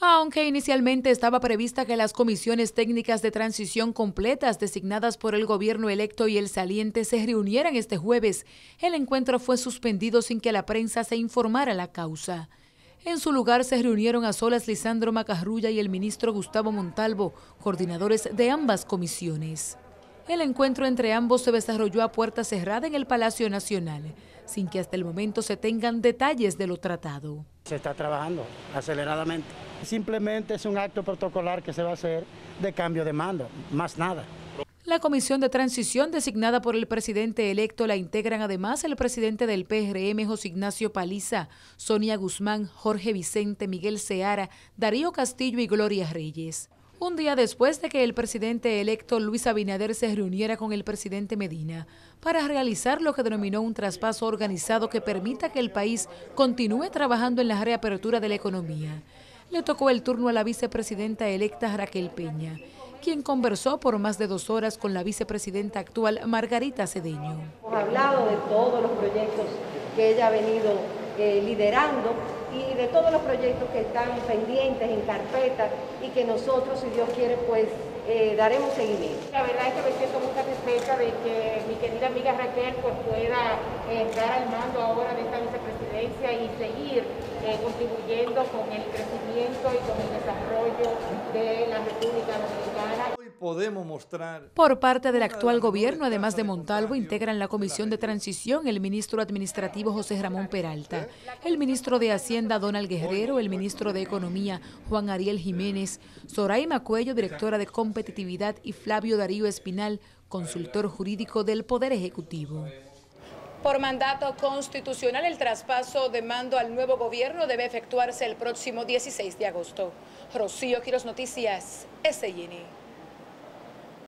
Aunque inicialmente estaba prevista que las comisiones técnicas de transición completas designadas por el gobierno electo y el saliente se reunieran este jueves, el encuentro fue suspendido sin que la prensa se informara la causa. En su lugar se reunieron a solas Lisandro Macarrulla y el ministro Gustavo Montalvo, coordinadores de ambas comisiones. El encuentro entre ambos se desarrolló a puerta cerrada en el Palacio Nacional, sin que hasta el momento se tengan detalles de lo tratado. Se está trabajando aceleradamente. Simplemente es un acto protocolar que se va a hacer de cambio de mando, más nada. La comisión de transición designada por el presidente electo la integran además el presidente del PRM, José Ignacio Paliza, Sonia Guzmán, Jorge Vicente, Miguel Seara, Darío Castillo y Gloria Reyes. Un día después de que el presidente electo Luis Abinader se reuniera con el presidente Medina para realizar lo que denominó un traspaso organizado que permita que el país continúe trabajando en la reapertura de la economía le tocó el turno a la vicepresidenta electa Raquel Peña, quien conversó por más de dos horas con la vicepresidenta actual Margarita Cedeño. Hemos hablado de todos los proyectos que ella ha venido eh, liderando y de todos los proyectos que están pendientes en carpeta y que nosotros, si Dios quiere, pues eh, daremos seguimiento. La verdad es que me siento muy satisfecha de que mi querida amiga Raquel pues, pueda entrar al mando ahora de esta vicepresidencia y seguir eh, contribuyendo con el crecimiento y con el desarrollo de la República Dominicana. Hoy podemos mostrar... Por parte del actual gobierno, además de Montalvo, integran la comisión de transición el ministro administrativo José Ramón Peralta, el ministro de Hacienda Donald Guerrero, el ministro de Economía Juan Ariel Jiménez, Zoraima Cuello, directora de Competitividad y Flavio Darío Espinal, consultor jurídico del Poder Ejecutivo. Por mandato constitucional, el traspaso de mando al nuevo gobierno debe efectuarse el próximo 16 de agosto. Rocío Quiros Noticias, SIN.